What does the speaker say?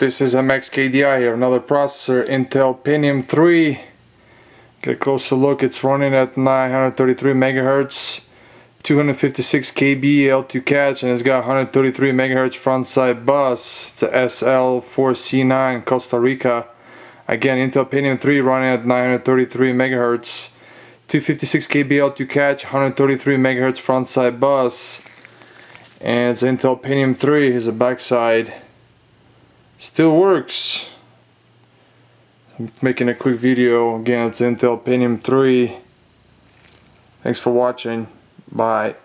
This is MXKDI here, another processor, Intel Pentium 3. Get a closer look, it's running at 933 megahertz, 256 KB L2 catch, and it's got 133 megahertz front side bus. It's a SL4C9 Costa Rica. Again, Intel Pentium 3 running at 933 megahertz, 256 KB L2 catch, 133 megahertz front side bus. And it's Intel Pentium 3, here's the backside still works. I'm making a quick video again it's Intel Pentium 3 thanks for watching. Bye